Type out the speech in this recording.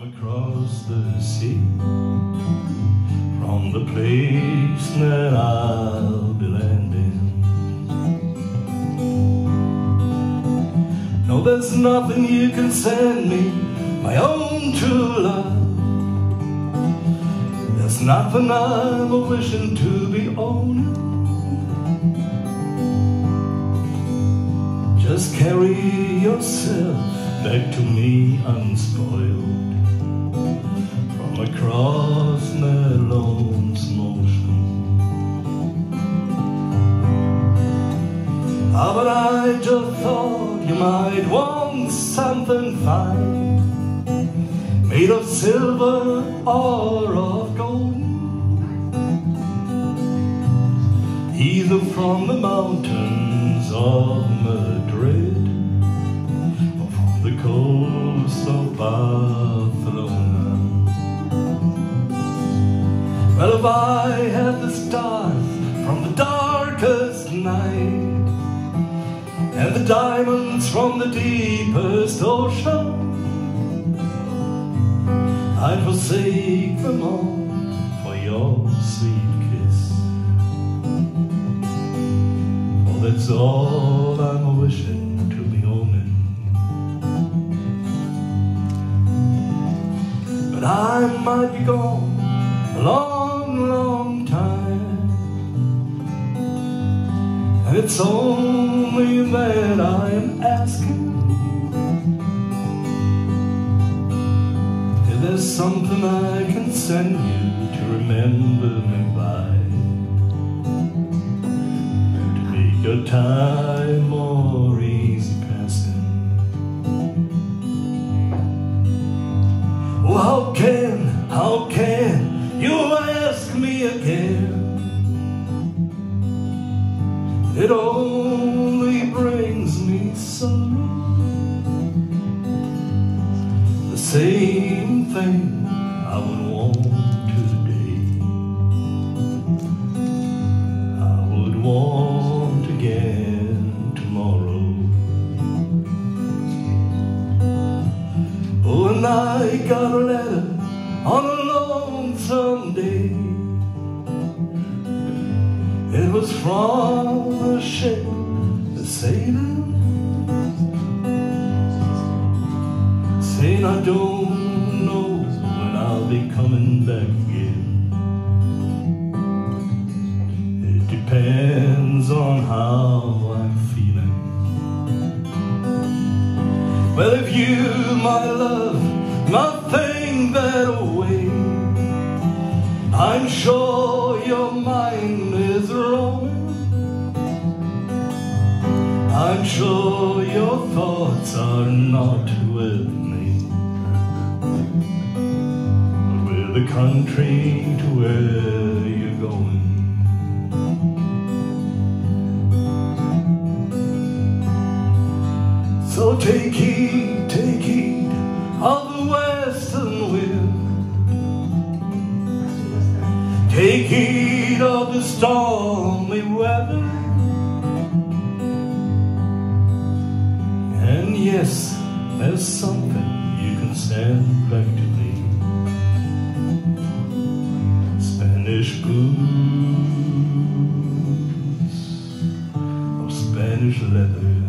Across the sea, from the place that I'll be landing. No, there's nothing you can send me, my own true love. There's nothing I'm wishing to be owning. Just carry yourself back to me unspoiled But I just thought you might want something fine made of silver or of gold. Either from the mountains of Madrid or from the coast of Barcelona. Well, if I had the stars from the darkest night and the diamonds from the deepest ocean, I'd forsake them all for your sweet kiss. For that's all I'm wishing to be owning. But I might be gone a long, long it's only that I am asking. If there's something I can send you to remember me by, to make your time more easy passing. Oh, how can, how can you ask me again? It only brings me sorrow. The same thing I would want today. I would want again tomorrow. Oh, and I got a letter on a lonesome day. Was from a ship that sailing, saying I don't know when I'll be coming back again. It depends on how I'm feeling. Well, if you, my love, nothing that away, I'm sure your mind is roaming. I'm sure your thoughts are not with me, but with the country to where you're going. So take heed, take heed of the western Take heed of the stormy weather. And yes, there's something you can send back to me. Spanish blues of Spanish leather.